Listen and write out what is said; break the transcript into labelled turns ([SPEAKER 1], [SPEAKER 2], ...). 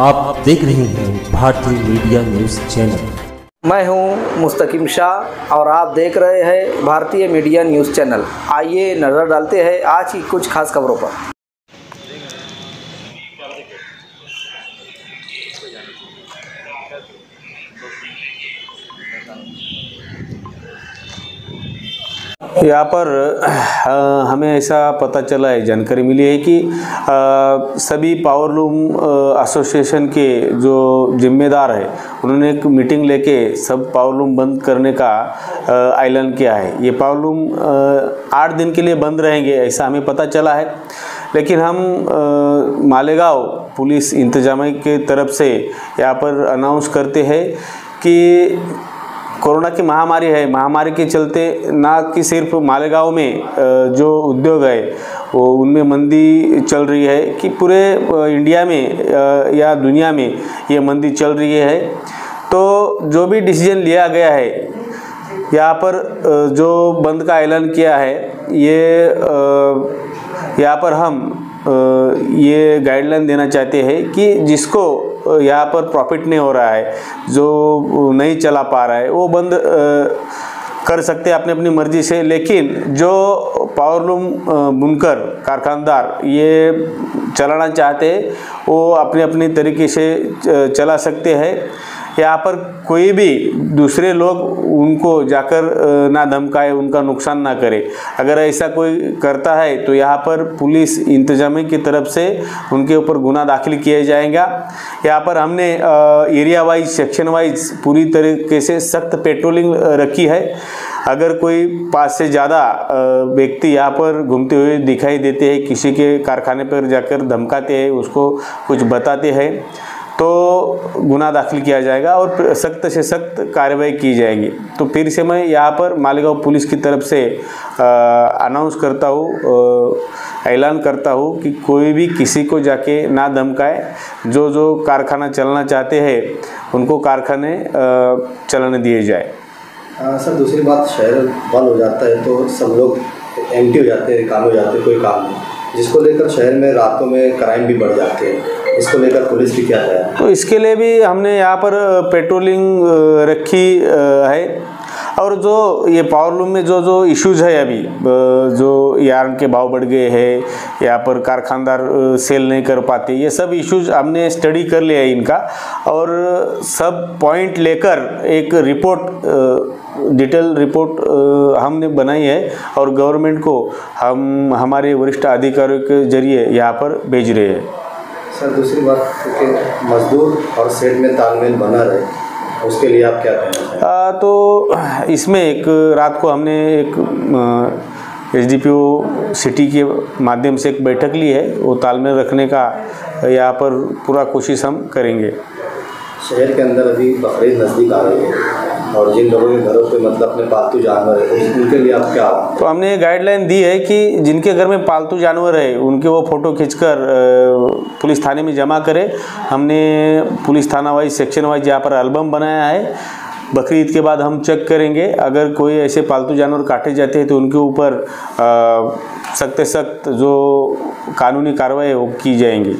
[SPEAKER 1] आप देख रहे हैं भारतीय मीडिया न्यूज़ चैनल।
[SPEAKER 2] मैं हूँ मुस्तकिम शाह और आप देख रहे हैं भारतीय मीडिया न्यूज़ चैनल। आइए नज़र डालते हैं आज की कुछ खास खबरों पर।
[SPEAKER 3] यहाँ पर हमें ऐसा पता चला है जानकारी मिली है कि सभी पावरलूम अ, एसोसिएशन के जो जिम्मेदार है उन्होंने एक मीटिंग लेके सब पावरलूम बंद करने का ऐलान किया है। ये पावरलूम अ, आठ दिन के लिए बंद रहेंगे ऐसा हमें पता चला है। लेकिन हम मालेगांव पुलिस इंतज़ाम के तरफ़ से यहाँ पर अनाउंस करते हैं कि कोरोना की महामारी है, महामारी के चलते ना कि सिर्फ़ मालेगांव में जो उद्योग है, वो उनमें मंदी चल रही है कि पूरे इंडिया में या दुनिया में ये मंदी चल रही है। तो जो भी डिसीज़न लिया गया है, यहाँ पर जो बंद का ऐलान किया है, ये यहाँ पर हम ये गाइडलाइन देना चाहते हैं कि जिसको यहाँ पर प्रॉफिट नहीं हो रहा है, जो नहीं चला पा रहा है, वो बंद कर सकते हैं अपनी अपनी मर्ज़ी से। लेकिन जो पावरलूम बुनकर कारखानदार, ये चलाना चाहते हैं, वो अपने अपने तरीके से चला सकते हैं। यहाँ पर कोई भी दूसरे लोग उनको जाकर ना धमकाए, उनका नुकसान ना करे। अगर ऐसा कोई करता है तो यहाँ पर पुलिस इंतजामी की तरफ़ से उनके ऊपर गुना दाखिल किया जाएगा। यहाँ पर हमने एरिया वाइज, सेक्शन वाइज पूरी तरीके से सख्त पेट्रोलिंग रखी है। अगर कोई पाँच से ज़्यादा व्यक्ति यहाँ पर घूमते हुए दिखाई देते हैं, किसी के कारखाने पर जाकर धमकाते हैं, उसको कुछ बताते हैं तो गुना दाखिल किया जाएगा और सख्त से सख्त कार्रवाई की जाएगी। तो फिर से मैं यहाँ पर मालेगांव पुलिस की तरफ़ से अनाउंस करता हूँ ऐलान करता हूँ कि कोई भी किसी को जाके ना धमकाए। जो जो कारखाना चलना चाहते हैं, उनको कारखाने चलने दिए जाए।
[SPEAKER 4] हाँ सर, दूसरी बात, शहर बंद हो जाता है तो सब लोग एम्प्टी हो जाते हैं काम हो जाते हैं, कोई काम नहीं। जिसको लेकर शहर में, रातों में क्राइम भी बढ़ जाते हैं, इसको लेकर पुलिस की क्या है?
[SPEAKER 3] तो इसके लिए भी हमने यहाँ पर पेट्रोलिंग रखी है। और जो ये पावरलूम में जो जो इश्यूज़ है अभी जो यार्न के भाव बढ़ गए हैं, यहाँ पर कारखानदार सेल नहीं कर पाते, ये सब इश्यूज़ हमने स्टडी कर लिया है इनका। और सब पॉइंट लेकर एक रिपोर्ट डिटेल रिपोर्ट हमने बनाई है और गवर्नमेंट को हम, हमारे वरिष्ठ अधिकारियों के ज़रिए यहाँ पर भेज रहे हैं।
[SPEAKER 4] सर, दूसरी बात मजदूर और सेठ में तालमेल बना रहे। उसके लिए आप क्या
[SPEAKER 3] कहेंगे तो इसमें एक रात को हमने एक H D P O city के माध्यम से एक बैठक ली है वो तालमेल रखने का यहाँ पर पूरा कोशिश हम करेंगे।
[SPEAKER 4] शहर के अंदर अभी बकरीद नज़दीक आ रही है। और जिन लोगों के घरों पे मतलब अपने पालतू जानवर है उनके लिए आप क्या
[SPEAKER 3] तो हमने ये गाइडलाइन दी है कि जिनके घर में पालतू जानवर है, उनके वो फ़ोटो खींचकर पुलिस थाने में जमा करें। हमने पुलिस थाना वाइज सेक्शन वाइज यहाँ पर एल्बम बनाया है। बकरी ईद के बाद हम चेक करेंगे। अगर कोई ऐसे पालतू जानवर काटे जाते हैं तो उनके ऊपर सख्त सख्त जो कानूनी कार्रवाई है वो की जाएँगी।